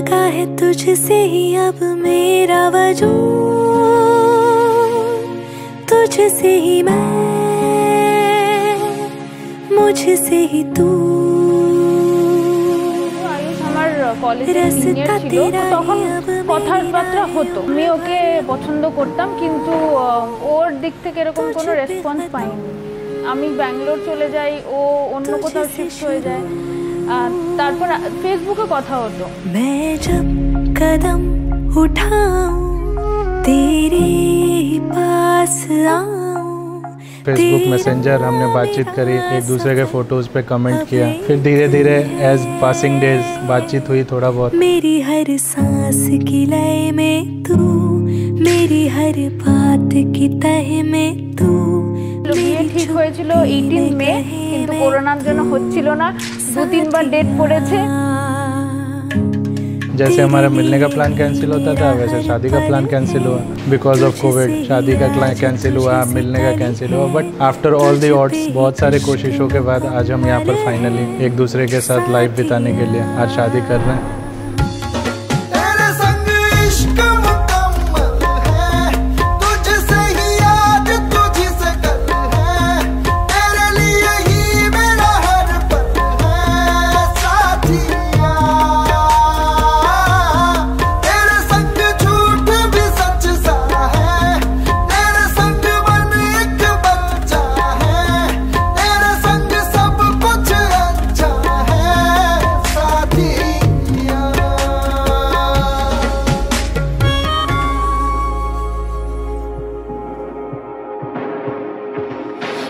लगा है तुझसे ही अब मेरा वजूद तुझसे ही मैं मुझसे ही तू আয়ুষ আমার কলেজে রাস্তা সিনিয়র ছিল তেরা তো তখন হে আব কথাবার্তা হতো আমি ওকে পছন্দ করতাম কিন্তু আহ, ওর দিক থেকে এরকম কোনো রেসপন্স পাইনি আমি ব্যাঙ্গালোর চলে যাই ও অন্য কোথাও শিফট হয়ে যায় আর তারপর ফেসবুকে কথা হতো मैं जब कदम उठाऊं तेरे पास आऊं फेसबुक मैसेंजर हमने बातचीत करी एक दूसरे के फोटोज पे कमेंट किया फिर धीरे धीरे एज पासिंग डेज बातचीत हुई थोड़ा बहुत मेरी हर सांस की लय में तू मेरी हर बात की तह में तू বিয়ে ঠিক হয়েছিল এইটিন মে কিন্তু করোনার জন্য হচ্ছিল না दो तीन बार डेट पड़े थे जैसे हमारा मिलने का प्लान कैंसिल होता था वैसे शादी का प्लान कैंसिल हुआ। बिकॉज़ ऑफ़ कोविड शादी का प्लान कैंसिल हुआ मिलने का कैंसिल हुआ। But after all the odds बहुत सारे कोशिशों के बाद आज हम यहाँ पर फाइनली एक दूसरे के साथ लाइफ बिताने के लिए आज शादी कर रहे हैं।